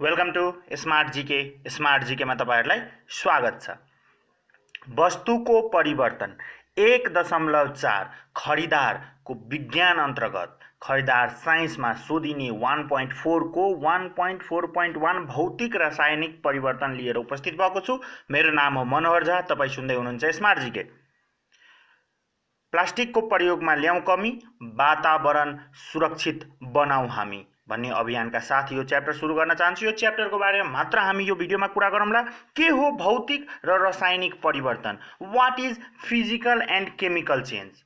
Welcome to smart GK smart जिकेमा तपाईँहरूलाई स्वागत छ। वस्तुको परिवर्तन एक दशमलव चार खरिदारको विज्ञान अन्तर्गत खरिदार साइन्समा सोधिने one point फोरको one point four point one भौतिक रासायनिक परिवर्तन लिएर उपस्थित भएको छु। मेरो नाम हो मनोहर झा तपाईँ सुन्दै हुनुहुन्छ स्मार्ट जिके प्लास्टिकको प्रयोगमा ल्याउँ कमी वातावरण सुरक्षित बनाऊ हामी। भन्ने अभियानका साथ यो च्याप्टर सुरु गर्न चाहन्छु। यो च्याप्टरको बारेमा मात्र हामी यो भिडियोमा कुरा गरौँला। के हो भौतिक र रासायनिक परिवर्तन? What is physical and chemical change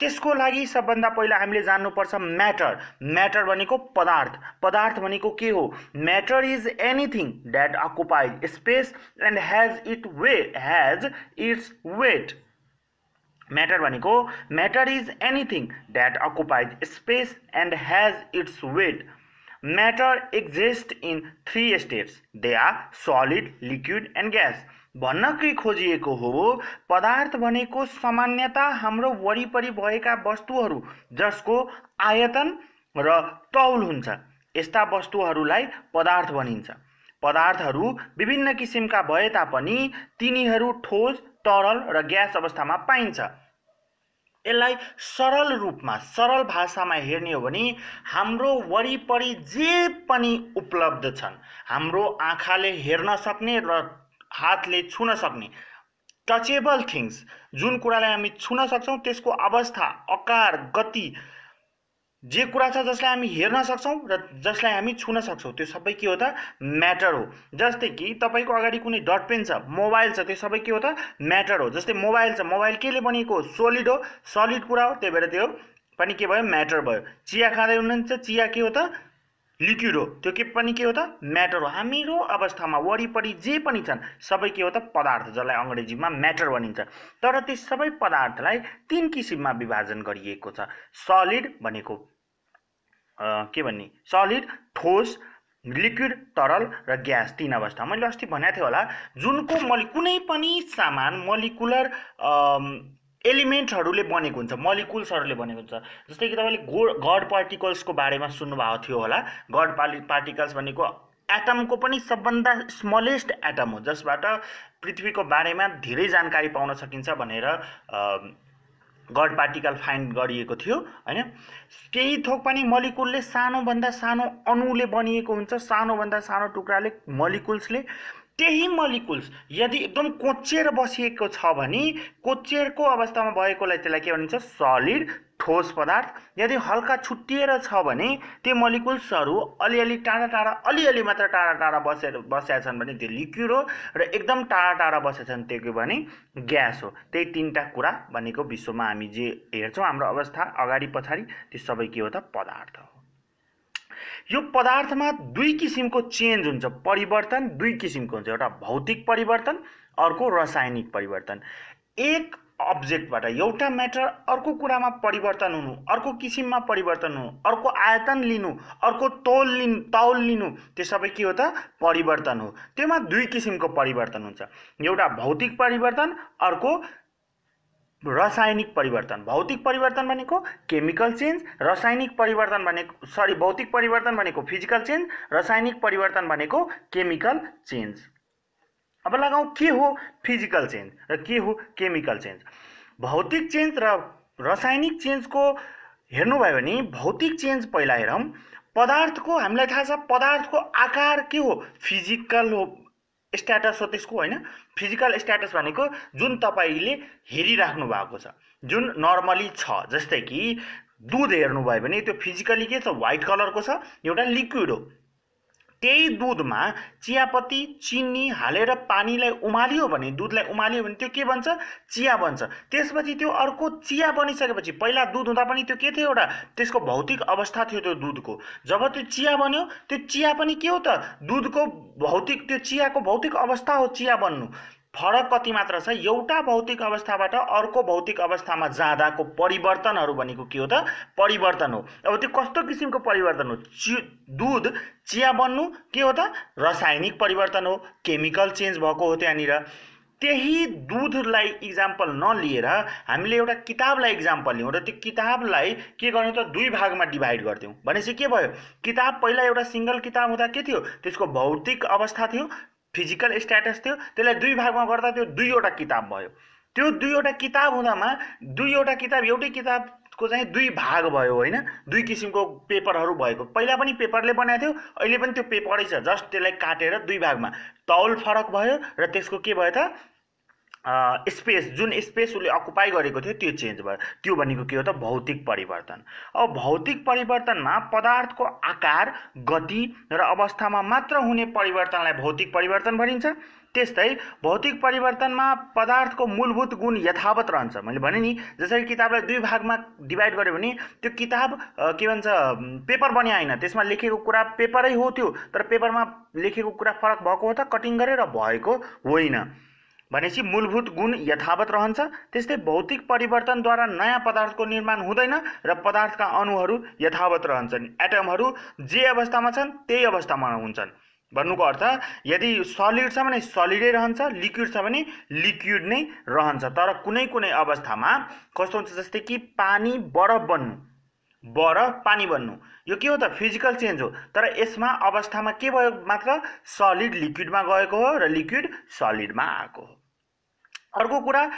त्यसको लागि सबभन्दा पहिला हामीले जान्नुपर्छ म्याटर म्याटर भनेको पदार्थ। पदार्थ भनेको के हो? Matter is anything that occupies space and has it way has its weight matter भनेको matter is anything that occupies space and has its weight matter exist in three states they are solid liquid and gas भन्न के खोजिएको हो पदार्थ भनेको सामान्यता हाम्रो वरिपरि भएका वस्तुहरू जसको आयतन र तौल हुन्छ। यस्ता वस्तुहरूलाई पदार्थ भनिन्छ। पदार्थहरू विभिन्न किसिमका भए तापनि तिनीहरू ठोस तरल र ग्यास अवस्थामा पाइन्छ। यसलाई सरल रूपमा सरल भाषामा हेर्ने हो भने हाम्रो वरिपरि जे पनि उपलब्ध छन् हाम्रो आँखाले हेर्न सक्ने र हातले छुन सक्ने टचेबल थिङ्स जुन कुरालाई हामी छुन सक्छौँ त्यसको अवस्था आकार गति जे कुरा छ जसलाई हामी हेर्न सक्छौँ र जसलाई हामी छुन सक्छौँ त्यो सबै के हो त? म्याटर हो। जस्तै कि तपाईँको अगाडि कुनै डट पेन छ मोबाइल छ त्यो सबै के हो त? म्याटर हो। जस्तै मोबाइल छ मोबाइल केले बनिएको हो? सोलिड हो। सलिड कुरा हो त्यही भएर त्यो पनि के भयो? म्याटर भयो। चिया खाँदै हुनुहुन्छ चिया के हो त? लिक्विड हो। त्यो के पनि के हो त? म्याटर हो। हामीहरू अवस्थामा वरिपरि जे पनि छन् सबै के हो त? पदार्थ जसलाई अङ्ग्रेजीमा म्याटर भनिन्छ। तर ती सबै पदार्थलाई तिन किसिममा विभाजन गरिएको छ। सलिड भनेको के भन्ने? सलिड ठोस लिक्विड तरल र ग्यास तिन अवस्था मैले अस्ति भनेको थिएँ होला जुनको मलि कुनै पनि सामान मलिकुलर एलिमेन्टहरूले बनेको हुन्छ मलिकुल्सहरूले बनेको हुन्छ। जस्तै कि तपाईँले गो गड पार्टिकल्सको बारेमा सुन्नुभएको थियो होला गड पार्टि पार्टिकल्स भनेको एटमको पनि सबभन्दा स्मलेस्ट एटम हो जसबाट पृथ्वीको बारेमा धेरै जानकारी पाउन सकिन्छ भनेर गड पार्टिकल फाइन्ड गरिएको थियो होइन? केही थोक पनि मलिकुलले सानोभन्दा सानो अणुले बनिएको हुन्छ। सानोभन्दा सानो टुक्राले मलिकुल्सले त्यही मलिकुल्स यदि एकदम कोचेर बसिएको छ भने कोचेरको अवस्थामा भएकोलाई त्यसलाई के भनिन्छ? सलिड ठोस पदार्थ। यदि हल्का छुट्टिएर छ भने त्यो मलिकुल्सहरू अलिअलि टाढा टाढा अलिअलि मात्र टाढा टाढा बसेर बसेका छन् भने त्यो लिक्विड हो र एकदम टाढा टाढा बसेका छन् त्यो के भने? ग्यास हो। त्यही तिनवटा कुरा भनेको विश्वमा हामी जे हेर्छौँ हाम्रो अवस्था अगाडि पछाडि त्यो सबै के हो त? पदार्थ हो। यो पदार्थमा दुई किसिमको चेन्ज हुन्छ। परिवर्तन दुई किसिमको हुन्छ। एउटा भौतिक परिवर्तन अर्को रासायनिक परिवर्तन। एक अब्जेक्टबाट एउटा म्याटर अर्को कुरामा परिवर्तन हुनु अर्को किसिममा परिवर्तन हुनु अर्को आयतन लिनु अर्को तौल लिनु तौल लिनु त्यो सबै के हो त? परिवर्तन हो। त्योमा दुई किसिमको परिवर्तन हुन्छ। एउटा भौतिक परिवर्तन अर्को रासायनिक परिवर्तन भौतिक परिवर्तन भनेको केमिकल चेन्ज रासायनिक परिवर्तन भनेको सरी भौतिक परिवर्तन भनेको फिजिकल चेन्ज रासायनिक परिवर्तन भनेको केमिकल चेन्ज। अब लगाउँ के हो फिजिकल चेन्ज र के हो केमिकल चेन्ज? भौतिक चेन्ज र रासायनिक चेन्जको हेर्नुभयो भने भौतिक चेन्ज पहिला हेरौँ पदार्थको हामीलाई थाहा छ पदार्थको आकार के हो? फिजिकल हो स्ट्याटस हो त्यसको होइन? फिजिकल स्ट्याटस भनेको जुन तपाईँले हेरिराख्नु भएको छ जुन नर्मली छ जस्तै कि दुध हेर्नुभयो भने त्यो फिजिकली के छ? व्हाइट कलरको छ एउटा लिक्विड हो। त्यही दुधमा चियापत्ती चिनी हालेर पानीलाई उमालियो भने दुधलाई उमालियो भने त्यो के बन्छ? चिया बन्छ। त्यसपछि त्यो अर्को चिया बनिसकेपछि पहिला दुध हुँदा पनि त्यो के थियो एउटा? त्यसको भौतिक अवस्था थियो त्यो दुधको। जब त्यो चिया बन्यो त्यो चिया पनि के हो त? दुधको भौतिक त्यो चियाको भौतिक अवस्था हो चिया बन्नु। फरक कति मात्र छ। एउटा भौतिक अवस्थाबाट अर्को भौतिक अवस्थामा जाँदाको परिवर्तनहरू भनेको के हो त? परिवर्तन हो। अब त्यो कस्तो किसिमको परिवर्तन हो? चि दुध चिया बन्नु के हो त? रासायनिक परिवर्तन हो। केमिकल चेन्ज भएको हो त्यहाँनिर। त्यही दुधलाई इक्जाम्पल नलिएर हामीले एउटा किताबलाई इक्जाम्पल लियौँ र त्यो किताबलाई के गर्यौँ त? दुई भागमा डिभाइड गर्थ्यौँ। भनेपछि के भयो? किताब पहिला एउटा सिङ्गल किताब हुँदा के थियो? त्यसको भौतिक अवस्था थियो। फिजिकल स्ट्याटस थियो त्यसलाई दुई भागमा गर्दा त्यो दुईवटा किताब भयो। त्यो दुईवटा किताब हुँदामा दुईवटा किताब एउटै किताबको चाहिँ दुई भाग भयो होइन? दुई किसिमको पेपरहरू भएको। पहिला पनि पेपरले बनाएको थियो अहिले पनि त्यो पेपरै छ जस्ट त्यसलाई काटेर दुई भागमा। तौल फरक भयो र त्यसको के भयो त? स्पेस जुन स्पेस उसले अकुपाई गरेको थियो त्यो चेन्ज भयो। त्यो भनेको के हो त? भौतिक परिवर्तन। अब भौतिक परिवर्तनमा पदार्थको आकार गति र अवस्थामा मात्र हुने परिवर्तनलाई भौतिक परिवर्तन भनिन्छ। त्यस्तै भौतिक परिवर्तनमा पदार्थको मूलभूत गुण यथावत रहन्छ। मैले भने नि जसरी किताबलाई दुई भागमा डिभाइड गर्यो भने त्यो किताब के भन्छ पेपर बने होइन त्यसमा लेखेको कुरा पेपरै हो त्यो तर पेपरमा लेखेको कुरा फरक भएको हो त? कटिङ गरेर भएको होइन। भनेपछि मूलभूत गुण यथावत रहन्छ। त्यस्तै भौतिक परिवर्तनद्वारा नयाँ पदार्थको निर्माण हुँदैन र पदार्थका अणुहरू यथावत रहन्छन्। एटमहरू जे अवस्थामा छन् त्यही अवस्थामा हुन्छन्। भन्नुको अर्थ यदि सलिड छ भने सलिडै रहन्छ लिक्विड छ भने लिक्विड नै रहन्छ। तर कुनै कुनै अवस्थामा कस्तो हुन्छ जस्तै कि पानी बरफ बन्नु बरफ पानी बन्नु। यो के हो त? फिजिकल चेन्ज हो। तर यसमा अवस्थामा के भयो? मात्र सलिड लिक्विडमा गएको हो र लिक्विड सलिडमा आएको हो। अर्को कुरा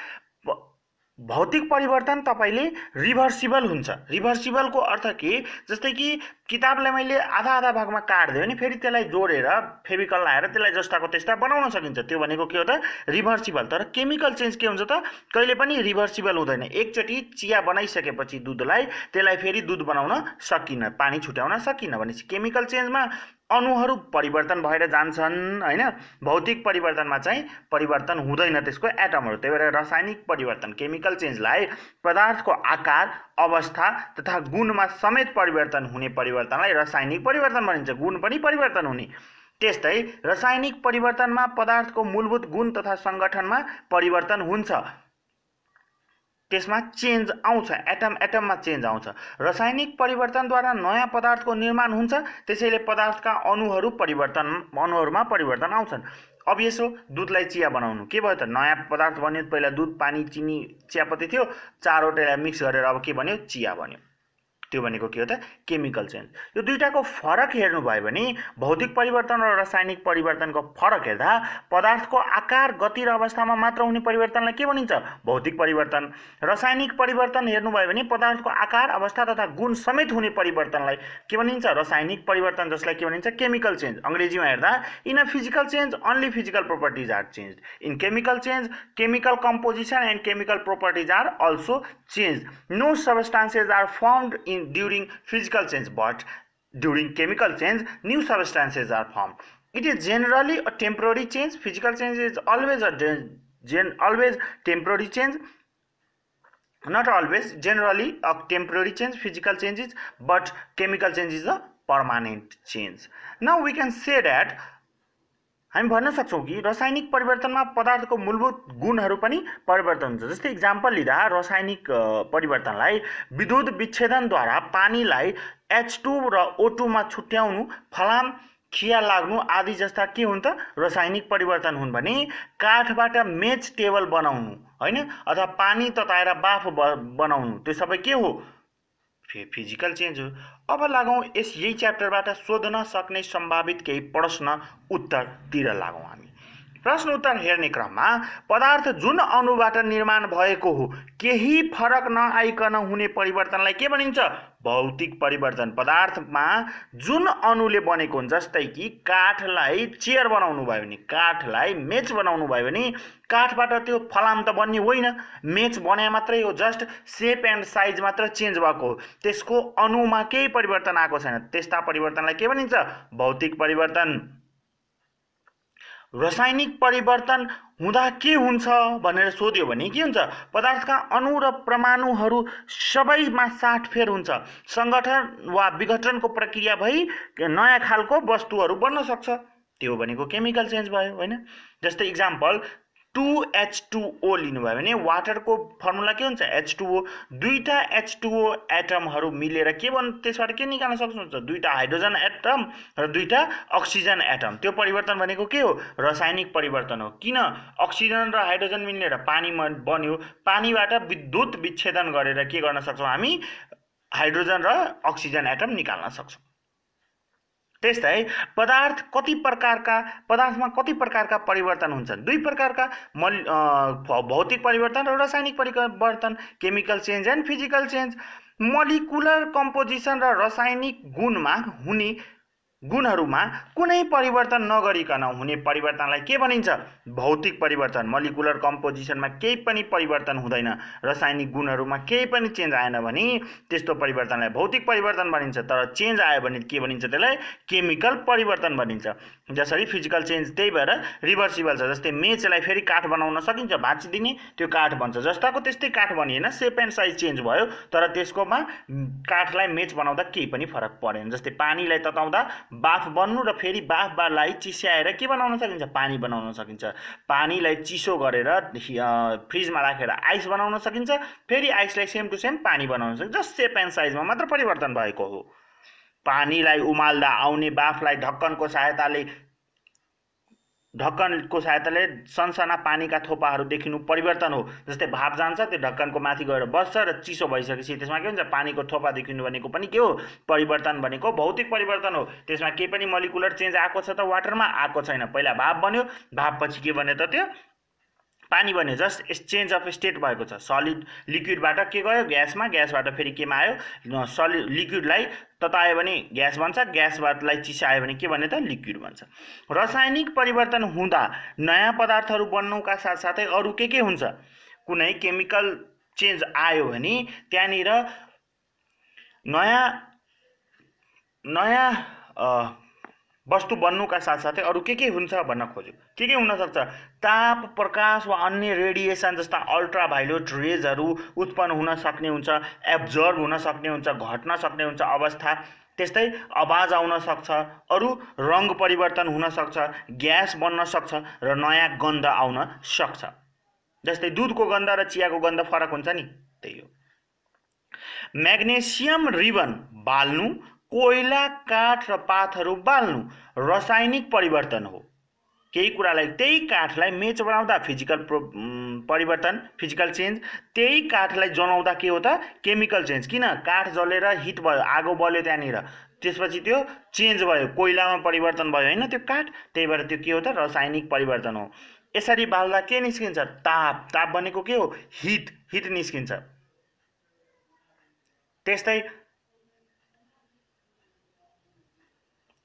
भौतिक परिवर्तन तपाईँले रिभर्सिबल हुन्छ। रिभर्सिबलको अर्थ के? जस्तै कि किताबलाई मैले आधा आधा भागमा काटिदियो भने फेरि त्यसलाई जोडेर फेभिकल लाएर त्यसलाई जस्ताको त्यस्ता बनाउन सकिन्छ। त्यो भनेको के हो त? रिभर्सिबल। तर केमिकल चेन्ज के हुन्छ त? कहिले पनि रिभर्सिबल हुँदैन। एकचोटि चिया बनाइसकेपछि दुधलाई त्यसलाई फेरि दुध बनाउन सकिन्न पानी छुट्याउन सकिन्न भनेपछि केमिकल चेन्जमा अणुहरू परिवर्तन भएर जान्छन् होइन? भौतिक परिवर्तनमा चाहिँ परिवर्तन हुँदैन त्यसको एटमहरू त्यही भएर रासायनिक परिवर्तन केमिकल चेन्जलाई पदार्थको आकार अवस्था तथा गुणमा समेत परिवर्तन हुने परिवर्तनलाई रासायनिक परिवर्तन भनिन्छ। गुण पनि परिवर्तन हुने। त्यस्तै रासायनिक परिवर्तनमा पदार्थको मूलभूत गुण तथा सङ्गठनमा परिवर्तन हुन्छ। त्यसमा चेन्ज आउँछ एटम एटममा चेन्ज आउँछ। रासायनिक परिवर्तनद्वारा नयाँ पदार्थको निर्माण हुन्छ त्यसैले पदार्थका अणुहरू परिवर्तन अणुहरूमा परिवर्तन आउँछन्। अब यसो दुधलाई चिया बनाउनु। के भयो त? नयाँ पदार्थ बन्यो पहिला दुध पानी चिनी चियापत्ती थियो चारवटालाई मिक्स गरेर अब के भन्यो चिया बन्यो। त्यो भनेको के हो त? Chemical change. यो दुइटाको फरक हेर्नुभयो भने भौतिक परिवर्तन र रासायनिक परिवर्तनको फरक हेर्दा पदार्थको आकार गति र अवस्थामा मात्र हुने परिवर्तनलाई के भनिन्छ? भौतिक परिवर्तन। रासायनिक परिवर्तन हेर्नुभयो भने पदार्थको आकार अवस्था तथा गुण समेत हुने परिवर्तनलाई के भनिन्छ? रासायनिक परिवर्तन जसलाई के भनिन्छ? Chemical change. अङ्ग्रेजीमा हेर्दा in a physical change only physical properties are change in chemical change chemical composition and chemical properties are also change no substances are formed in in during physical change but during chemical change new substances are formed. It is generally a temporary change. Physical change is always a gen always temporary change. Not always generally a temporary change physical changes but chemical change is a permanent change. Now we can say that हामी भन्न सक्छौँ कि रासायनिक परिवर्तनमा पदार्थको मूलभूत गुणहरू पनि परिवर्तन हुन्छ। जस्तै इक्जाम्पल लिँदा रासायनिक परिवर्तनलाई विद्युत विच्छेदनद्वारा पानीलाई एच टू र ओ टूमा छुट्याउनु फलाम खिया लाग्नु आदि जस्ता के हुन् त? रासायनिक परिवर्तन हुन् भने काठबाट मेच टेबल बनाउनु होइन? अथवा पानी तताएर बाफ बनाउनु त्यो सबै के हो? फिजिकल चेन्ज हो। अब लागौँ यस यही च्याप्टरबाट सोध्न सक्ने सम्भावित केही प्रश्न उत्तरतिर लागौँ हामी। प्रश्न उत्तर हेर्ने क्रममा पदार्थ जुन अणुबाट निर्माण भएको हो केही फरक नआइकन हुने परिवर्तनलाई के भनिन्छ? भौतिक परिवर्तन पदार्थमा जुन अणुले बनेको हुन्छ जस्तै कि काठलाई चेयर बनाउनु भयो भने काठलाई मेच बनाउनु भयो भने काठबाट त्यो फलाम त बन्ने होइन। मेच बने मात्रै हो जस्ट सेप एन्ड साइज मात्र चेन्ज भएको हो। त्यसको अणुमा केही परिवर्तन आएको छैन। त्यस्ता परिवर्तनलाई के भनिन्छ? भौतिक परिवर्तन। रासायनिक परिवर्तन हुँदा के हुन्छ भनेर सोध्यो भने के हुन्छ? पदार्थका अणु र परमाणुहरू सबैमा साटफेर हुन्छ। सङ्गठन वा विघटनको प्रक्रिया भई नयाँ खालको वस्तुहरू बन्न सक्छ। त्यो भनेको केमिकल चेन्ज भयो होइन? जस्तै इक्जाम्पल टु एच टुओ लिनुभयो भने वाटरको फर्मुला के हुन्छ? एच टुओ दुईवटा एच एटमहरू मिलेर के भन् त्यसबाट के निकाल्न सक्नुहुन्छ? दुईवटा हाइड्रोजन एटम र दुईवटा अक्सिजन एटम। त्यो परिवर्तन भनेको के हो? रासायनिक परिवर्तन हो। किन? अक्सिजन र हाइड्रोजन मिलेर पानी बन्यो। पानीबाट विद्युत विच्छेदन गरेर के गर्न सक्छौँ? हामी हाइड्रोजन र अक्सिजन एटम निकाल्न सक्छौँ। त्यस्तै पदार्थ कति प्रकारका पदार्थमा कति प्रकारका परिवर्तन हुन्छन्? दुई प्रकारका मल भौतिक परिवर्तन र रासायनिक परिवर्तन chemical change and physical change. Molecular composition र रासायनिक गुणमा हुने गुणहरूमा कुनै परिवर्तन नगरिकन हुने परिवर्तनलाई के भनिन्छ? भौतिक परिवर्तन। मलिकुलर कम्पोजिसनमा केही पनि परिवर्तन हुँदैन। रासायनिक गुणहरूमा केही पनि चेन्ज आएन भने त्यस्तो परिवर्तनलाई भौतिक परिवर्तन भनिन्छ। तर चेन्ज आयो भने के भनिन्छ त्यसलाई? केमिकल परिवर्तन भनिन्छ। जसरी फिजिकल चेन्ज त्यही भएर रिभर्सिबल छ जस्तै मेचलाई फेरि काठ बनाउन सकिन्छ भाँचिदिने त्यो काठ बन्छ। जस्ताको त्यस्तै काठ बनिएन सेप एन्ड साइज चेन्ज भयो तर त्यसकोमा काठलाई मेच बनाउँदा केही पनि फरक परेन। जस्तै पानीलाई तताउँदा बाफ बन्नु र फेरि बाफबालाई चिस्याएर के बनाउन सकिन्छ? पानी बनाउन सकिन्छ। पानीलाई चिसो गरेर फ्रिजमा राखेर आइस बनाउन सकिन्छ। फेरि आइसलाई सेम टु सेम पानी बनाउन सकिन्छ। जस्ट सेप एन्ड साइजमा मात्र परिवर्तन भएको हो। पानीलाई उमाल्दा आउने बाफलाई ढक्कनको सहायताले ढक्कनको सहायताले सनसना पानीका थोपाहरू देखिनु परिवर्तन हो। जस्तै भाप जान्छ त्यो ढक्कनको माथि गएर बस्छ र चिसो भइसकेपछि त्यसमा के हुन्छ? पानीको थोपा देखिनु भनेको पनि के हो? परिवर्तन भनेको भौतिक परिवर्तन हो। त्यसमा केही पनि मलिकुलर चेन्ज आएको छ त वाटरमा? आएको छैन। पहिला भाप बन्यो। भापपछि के बन्यो त त्यो? पानी बन्यो जस्ट चेन्ज अफ स्टेट भएको छ। सलिड लिक्विडबाट के गयो? ग्यासमा। ग्यासबाट फेरि केमा आयो? सलिड लिक्विडलाई ततायो भने ग्यास बन्छ। ग्यासबाटलाई चिसायो भने के भन्यो त? लिक्विड बन्छ। रासायनिक परिवर्तन हुँदा नयाँ पदार्थहरू बन्नुका साथसाथै अरू के के हुन्छ? कुनै केमिकल चेन्ज आयो भने त्यहाँनिर नयाँ नयाँ वस्तु बन्नुका साथसाथै अरू के के हुन्छ भन्न खोज्यो? के के हुनसक्छ? ताप प्रकाश वा अन्य रेडिएसन जस्ता अल्ट्राभाइलेट रेजहरू उत्पन्न हुन सक्ने हुन्छ एब्जर्भ हुन सक्ने हुन्छ घट्न सक्ने हुन्छ अवस्था। त्यस्तै आवाज आउन सक्छ अरू रङ परिवर्तन हुन सक्छ ग्यास बन्न सक्छ र नयाँ गन्ध आउन सक्छ। जस्तै दुधको गन्ध र चियाको गन्ध फरक हुन्छ नि? त्यही हो। म्याग्नेसियम रिबन बाल्नु कोइला काठ र पातहरू बाल्नु रासायनिक परिवर्तन हो। केही कुरालाई त्यही काठलाई मेच बनाउँदा फिजिकल परिवर्तन फिजिकल चेन्ज त्यही काठलाई जलाउँदा के हो त? केमिकल चेन्ज किन? काठ जलेर हिट भयो आगो बल्यो त्यहाँनिर। त्यसपछि त्यो चेन्ज भयो कोइलामा परिवर्तन भयो होइन त्यो काठ? त्यही भएर त्यो के हो त? रासायनिक परिवर्तन हो। यसरी बाल्दा के निस्किन्छ? ताप। ताप भनेको के हो? हिट हिट निस्किन्छ। त्यस्तै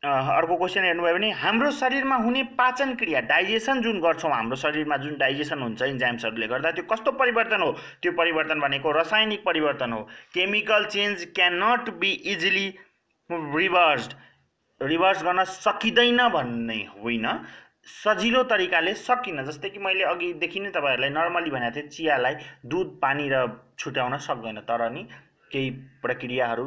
अर्को क्वेसन हेर्नुभयो भने हाम्रो शरीरमा हुने पाचन क्रिया डाइजेसन जुन गर्छौँ हाम्रो शरीरमा जुन डाइजेसन हुन्छ इन्जाइम्सहरूले गर्दा त्यो कस्तो परिवर्तन हो? त्यो परिवर्तन भनेको रासायनिक परिवर्तन हो। Chemical change can not be easily reversed reverse गर्न सकिँदैन भन्ने होइन। सजिलो तरिकाले सकिन जस्तै कि मैले अघिदेखि नै तपाईँहरूलाई नर्मली भनेको थिएँ चियालाई दुध पानी र छुट्याउन सक्दैन तर नि केही प्रक्रियाहरू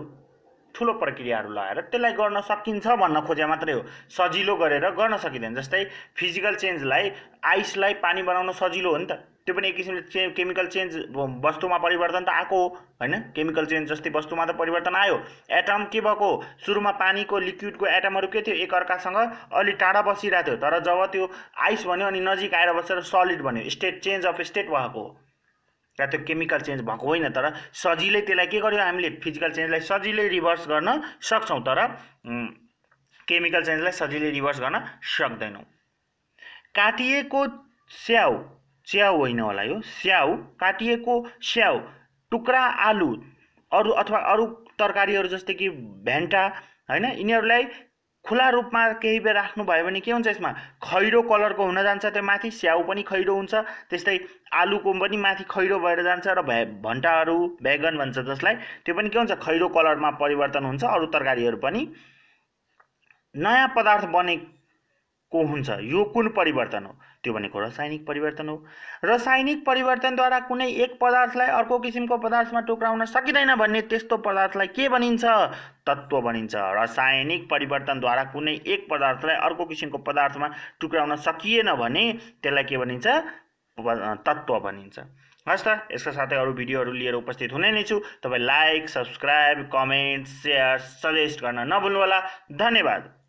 ठुलो प्रक्रियाहरू लगाएर त्यसलाई गर्न सकिन्छ भन्न खोजे मात्रै हो। सजिलो गरेर गर्न सकिँदैन जस्तै फिजिकल चेन्जलाई आइसलाई पानी बनाउन सजिलो हो नि त। त्यो पनि एक किसिमले चे केमिकल चेन्ज वस्तुमा परिवर्तन त आएको हो होइन? केमिकल चेन्ज जस्तै वस्तुमा त परिवर्तन आयो। एटम के भएको? सुरुमा पानीको लिक्विडको एटमहरू के थियो? एकअर्कासँग अलि टाढा बसिरहेको थियो। तर जब त्यो आइस भन्यो अनि नजिक आएर बसेर सलिड भन्यो स्टेट चेन्ज अफ स्टेट भएको हो। या त्यो केमिकल चेन्ज भएको होइन तर सजिलै त्यसलाई के गर्यो हामीले फिजिकल चेन्जलाई सजिलै रिभर्स गर्न सक्छौँ तर केमिकल चेन्जलाई सजिलै रिभर्स गर्न सक्दैनौँ। काटिएको स्याउ च्याउ होइन होला यो स्याउ काटिएको स्याउ टुक्रा आलु अरू अथवा अरू तरकारीहरू जस्तै कि भेन्टा होइन यिनीहरूलाई खुला रूपमा केही बेर राख्नुभयो भने के हुन्छ यसमा? खैरो कलरको हुन जान्छ त्यो माथि स्याउ पनि खैरो हुन्छ त्यस्तै आलुको पनि माथि खैरो भएर जान्छ र भे भन्टाहरू बेगन भन्छ जसलाई त्यो पनि के हुन्छ? खैरो कलरमा परिवर्तन हुन्छ अरू तरकारीहरू पनि। नयाँ पदार्थ बनेको हुन्छ? यो कुन परिवर्तन हो? त्यो भनेको रासायनिक परिवर्तन हो। रासायनिक परिवर्तनद्वारा कुनै एक पदार्थलाई अर्को किसिमको पदार्थमा टुक्राउन सकिँदैन भन्ने त्यस्तो पदार्थलाई के भनिन्छ? तत्त्व भनिन्छ। रासायनिक परिवर्तनद्वारा कुनै एक पदार्थलाई अर्को किसिमको पदार्थमा टुक्राउन सकिएन भने त्यसलाई के भनिन्छ? तत्त्व भनिन्छ। हस् त यसका साथै अरू भिडियोहरू लिएर उपस्थित हुने नै छु। तपाईँ like subscribe comment share suggest गर्न नभुल्नुहोला। धन्यवाद।